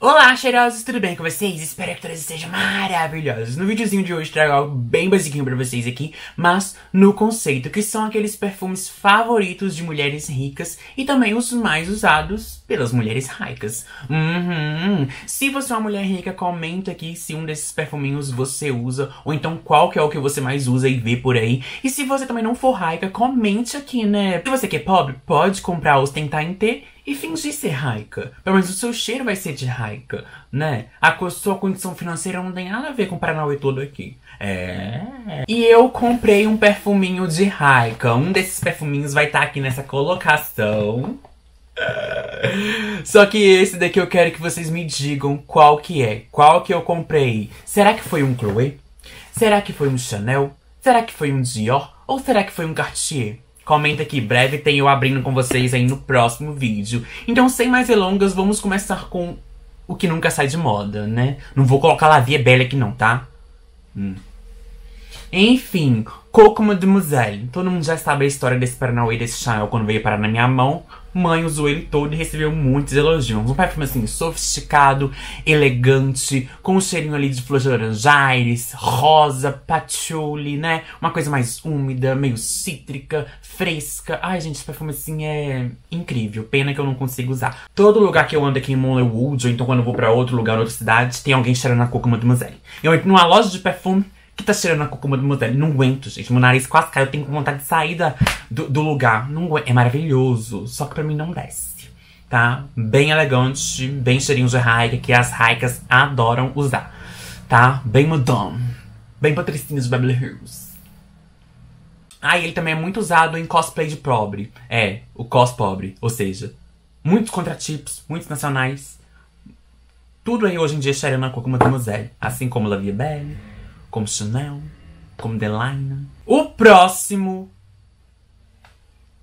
Olá, cheirosos, tudo bem com vocês? Espero que todos estejam maravilhosos. No videozinho de hoje trago algo bem basiquinho pra vocês aqui, mas no conceito, que são aqueles perfumes favoritos de mulheres ricas e também os mais usados pelas mulheres ricas. Uhum. Se você é uma mulher rica, comenta aqui se um desses perfuminhos você usa, ou então qual que é o que você mais usa e vê por aí. E se você também não for rica, comente aqui, né? Se você quer pobre, pode comprar os tentar em ter e fingir ser raica. Pelo menos o seu cheiro vai ser de raica, né? A sua condição financeira não tem nada a ver com o Paranauê todo aqui. É. E eu comprei um perfuminho de raica. Um desses perfuminhos vai estar tá aqui nessa colocação. Só que esse daqui eu quero que vocês me digam qual que é. Qual que eu comprei. Será que foi um Chloé? Será que foi um Chanel? Será que foi um Dior? Ou será que foi um Cartier? Comenta aqui, breve tem eu abrindo com vocês aí no próximo vídeo. Então, sem mais delongas, vamos começar com o que nunca sai de moda, né? Não vou colocar La Vie Belle aqui não, tá? Hum. Enfim, Coco Mademoiselle. Todo mundo já sabe a história desse Paranauê desse Chanel quando veio parar na minha mão mãe usou ele todo e recebeu muitos elogios. Um perfume assim, sofisticado, elegante, com um cheirinho ali de flor de laranjais, rosa, patchouli, né? Uma coisa mais úmida, meio cítrica, fresca. Ai, gente, esse perfume assim é incrível. Pena que eu não consigo usar. Todo lugar que eu ando aqui em Montlewood, ou então quando eu vou pra outro lugar, outra cidade, tem alguém cheirando a Coco Mademoiselle. Eu entro numa loja de perfume, que tá cheirando a cocuma do modelo. Não aguento, gente. Meu nariz quase caiu. Eu tenho vontade de sair da, do, do lugar. Não aguento. É maravilhoso. Só que pra mim não desce. Tá? Bem elegante. Bem cheirinho de raika. Que as raicas adoram usar. Tá? Bem madame. Bem patricinhas de Beverly Hills. Ah, e ele também é muito usado em cosplay de pobre. É, o cos pobre. Ou seja, muitos contratipos, muitos nacionais. Tudo aí hoje em dia cheirando a Cocuma Demoiselle. Assim como La Vie Belle como Chanel, como Delaina. O próximo,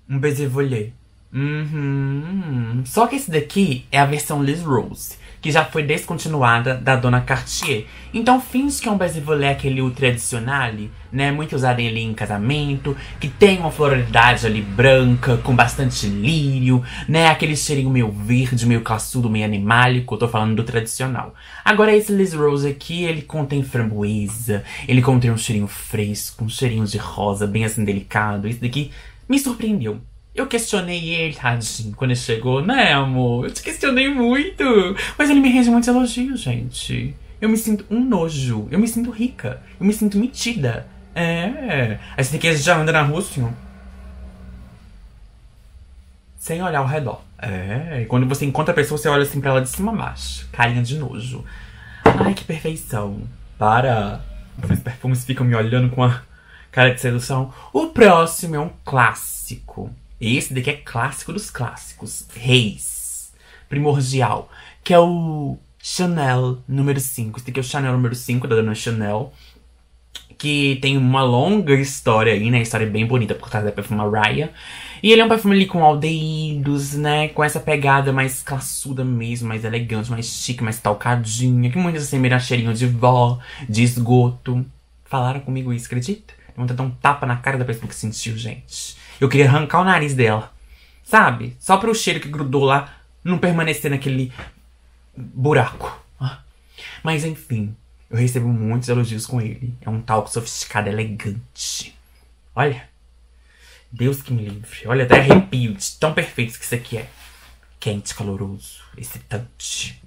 um voler. Uhum. Só que esse daqui é a versão Liz Rose que já foi descontinuada da Dona Cartier. Então finge que é um baiser aquele o tradicional, né, muito usado ali em casamento, que tem uma floralidade ali branca, com bastante lírio, né, aquele cheirinho meio verde, meio classudo, meio animálico, eu tô falando do tradicional. Agora esse Liz Rose aqui, ele contém framboesa, ele contém um cheirinho fresco, um cheirinho de rosa, bem assim delicado. Esse daqui me surpreendeu. Eu questionei ele, tadinho, quando ele chegou. Né, amor? Eu te questionei muito. Mas ele me rende muitos elogios, gente. Eu me sinto um nojo. Eu me sinto rica. Eu me sinto metida. É. Aí você tem que já anda na rua assim. Sem olhar ao redor. É. E quando você encontra a pessoa, você olha assim pra ela de cima a baixo. Carinha de nojo. Ai, que perfeição. Para. Os perfumes ficam me olhando com a cara de sedução. O próximo é um clássico. Esse daqui é clássico dos clássicos. Reis. Primordial. Que é o Chanel número 5. Esse daqui é o Chanel número 5 da Dona Chanel. Que tem uma longa história aí, né? História bem bonita por causa da perfume Mariah. E ele é um perfume ali com aldeídos, né? Com essa pegada mais classuda mesmo, mais elegante, mais chique, mais talcadinha. Que muitas assim a cheirinho de vó, de esgoto. Falaram comigo isso, acredita? Vamos dar um tapa na cara da pessoa que sentiu, gente. Eu queria arrancar o nariz dela. Sabe? Só para o cheiro que grudou lá não permanecer naquele buraco. Ah. Mas enfim, eu recebo muitos elogios com ele. É um talco sofisticado, elegante. Olha. Deus que me livre. Olha, até arrepio de tão perfeito que isso aqui é. Quente, caloroso, excitante.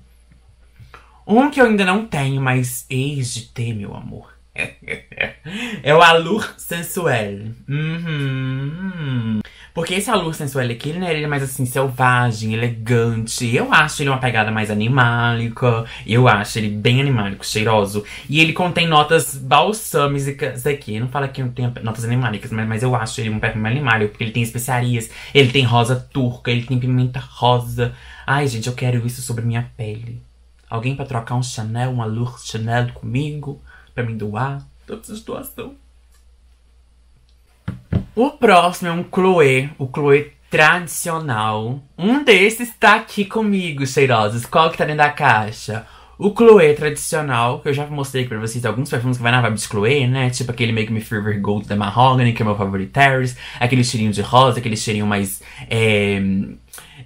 Um que eu ainda não tenho, mas eis de ter, meu amor. É o Allure Sensuel. Uhum. Porque esse Allure Sensuel aqui, né, ele é mais assim, selvagem, elegante. Eu acho ele uma pegada mais animálica. Eu acho ele bem animálico, cheiroso. E ele contém notas balsâmicas aqui. Não fala que não tem notas animálicas, mas, mas eu acho ele um perfume animálico. Porque ele tem especiarias, ele tem rosa turca, ele tem pimenta rosa. Ai, gente, eu quero isso sobre minha pele. Alguém para trocar um Chanel, um Allure Chanel comigo? Para me doar. Precisando de doação. O próximo é um Chloé, o Chloé tradicional. Um desses tá aqui comigo, cheirosos. Qual que tá dentro da caixa? O Chloé tradicional, que eu já mostrei aqui pra vocês alguns perfumes que vai na vibe de Chloé, né? Tipo aquele Make Me Fever Gold da Mahogany, que é meu favorito Aquele cheirinho de rosa, aquele cheirinho mais... É,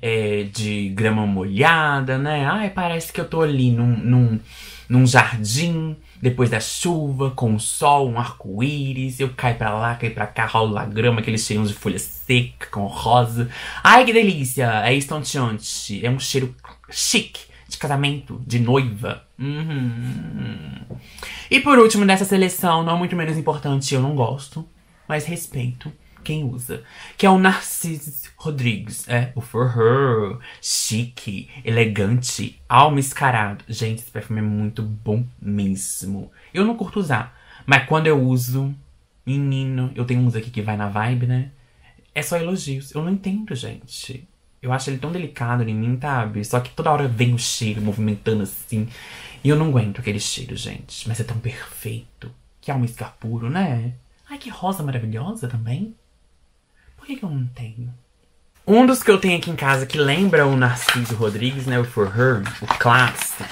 é, de grama molhada, né? Ai, parece que eu tô ali num, num, num jardim depois da chuva, com o sol, um arco-íris, eu caio pra lá, caio pra cá, rolo na grama, aqueles cheiros de folha seca com rosa. Ai, que delícia! É estonteante, é um cheiro chique, de casamento, de noiva. Uhum. E por último, dessa seleção, não muito menos importante, eu não gosto, mas respeito quem usa. Que é o Narciso Rodrigues. É, o For Her. Chique, elegante, almiscarado. Gente, esse perfume é muito bom mesmo. Eu não curto usar. Mas quando eu uso, menino, eu tenho uns aqui que vai na vibe, né? É só elogios. Eu não entendo, gente. Eu acho ele tão delicado em mim, sabe? Só que toda hora vem o cheiro movimentando assim. E eu não aguento aquele cheiro, gente. Mas é tão perfeito. Que almiscar puro, né? Ai, que rosa maravilhosa também. Por que, que eu não tenho? Um dos que eu tenho aqui em casa que lembra o Narciso Rodrigues, né? O For Her, o clássico.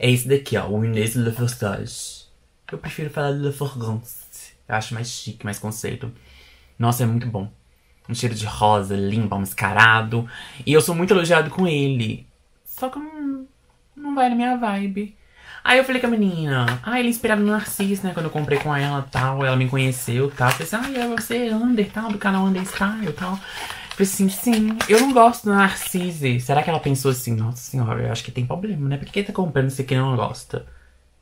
É esse daqui, ó. O Inês Le Forsage. Eu prefiro falar Le Forgance. Eu acho mais chique, mais conceito. Nossa, é muito bom. Um cheiro de rosa, limpo, mascarado. E eu sou muito elogiado com ele. Só que não, não vai na minha vibe. Aí eu falei com a menina, ah, ele é inspirado no Narciso, né? Quando eu comprei com ela tal, ela me conheceu tal. Falei assim, ah, é você, Under tal, do canal Under Style tal. Eu falei assim, sim, eu não gosto do Narcise. Será que ela pensou assim, nossa senhora, eu acho que tem problema, né? Por que tá comprando isso aqui não gosta?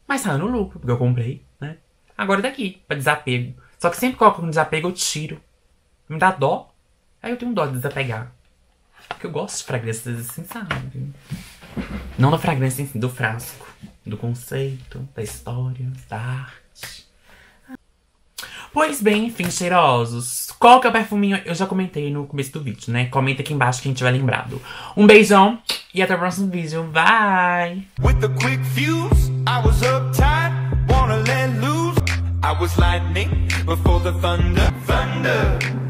Mas saiu no lucro, porque eu comprei, né? Agora daqui, pra desapego. Só que sempre coloco um desapego, eu tiro. Me dá dó. Aí eu tenho dó de desapegar. Porque eu gosto de fragrâncias assim, sabe? Não da fragrância si, do frasco do conceito, da história, da arte. Pois bem, enfim, cheirosos. Qual que é o perfuminho? Eu já comentei no começo do vídeo, né? Comenta aqui embaixo quem tiver lembrado. Um beijão e até o próximo vídeo. Bye! With quick fuse, I was uptight, wanna let loose. I was lightning before the thunder, thunder.